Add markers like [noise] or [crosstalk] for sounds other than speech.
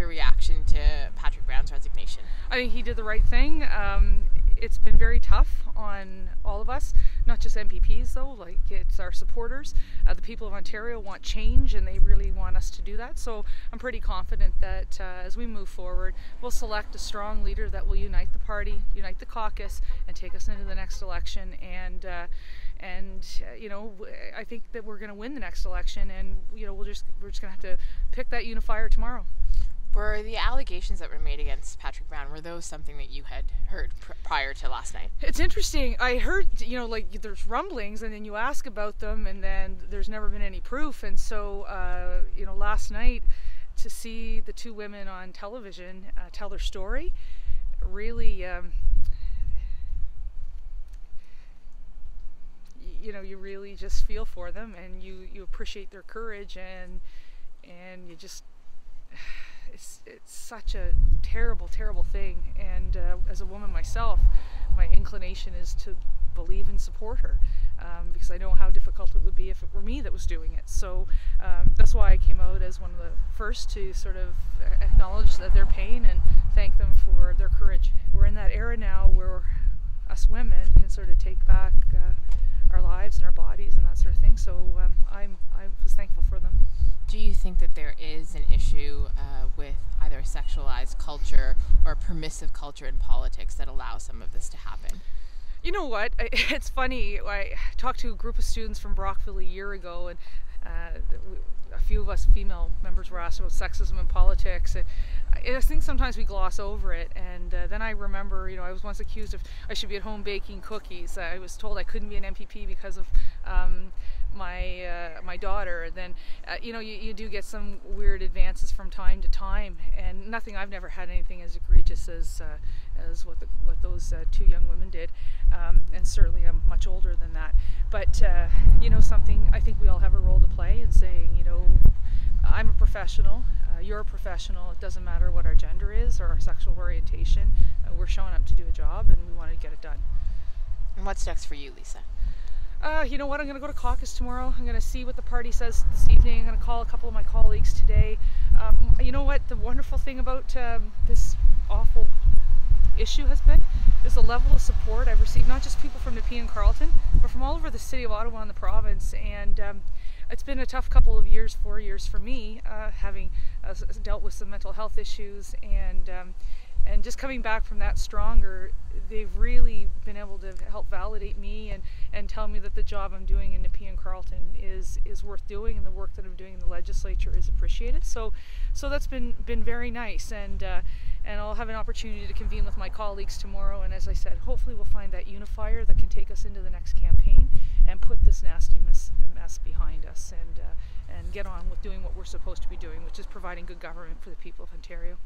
your reaction to Patrick Brown's resignation? I think he did the right thing. Um, it's been very tough on all of us, not just MPPs though, like it's our supporters. Uh, the people of Ontario want change and they really want us to do that. So I'm pretty confident that uh, as we move forward, we'll select a strong leader that will unite the party, unite the caucus, and take us into the next election. And uh, and uh, you know, I think that we're going to win the next election, and you know, we'll just we're just going to have to pick that unifier tomorrow. Were the allegations that were made against Patrick Brown were those something that you had heard pr- prior to last night? It's interesting. I heard, you know, like there's rumblings, and then you ask about them, and then there's never been any proof. And so, uh, you know, last night to see the two women on television uh, tell their story really. Um, you know, you really just feel for them, and you you appreciate their courage, and and you just [sighs] it's it's such a terrible, terrible thing. And uh, as a woman myself, my inclination is to believe and support her um, because I know how difficult it would be if it were me that was doing it. So um, that's why I came out as one of the first to sort of acknowledge their pain and thank them for their courage. We're in that era now where us women can sort of take back uh, our lives and our bodies and that sort of thing. So um, I'm I was thankful for them. Do you think that there is an issue uh, with either a sexualized culture or a permissive culture in politics that allows some of this to happen? You know what? [laughs] It's funny. I talked to a group of students from Brockville a year ago, and uh, a few of us female members were asked about sexism in politics. And I think sometimes we gloss over it. And uh, then I remember, you know, I was once accused of I should be at home baking cookies. I was told I couldn't be an MPP because of um, my uh, my daughter. Then uh, you know you, you do get some weird advances from time to time, and nothing. I've never had anything as egregious as uh, as what the, what those uh, two young women did, um, and certainly I'm much older than that. But uh, you know something. I think we all have a role to play in saying you know I'm a professional. Uh, you're a professional. It doesn't matter what our gender is or our sexual orientation. we're showing up to do a job, and we want to get it done. And what's next for you, Lisa? Uh, you know what, I'm going to go to caucus tomorrow. I'm going to see what the party says this evening. I'm going to call a couple of my colleagues today. Um, you know what, the wonderful thing about um, this awful issue has been is the level of support I've received, not just people from Nepean Carleton, but from all over the city of Ottawa and the province. And um, it's been a tough couple of years, four years for me, uh, having uh, dealt with some mental health issues and um, and just coming back from that stronger, they've really been able to help validate me and, and tell me that the job I'm doing in Nepean Carleton is is worth doing and the work that I'm doing in the legislature is appreciated. So so that's been been very nice and uh, and I'll have an opportunity to convene with my colleagues tomorrow and as I said, hopefully we'll find that unifier that can take us into the next campaign and put this nasty mess, mess behind us and uh, and get on with doing what we're supposed to be doing, which is providing good government for the people of Ontario.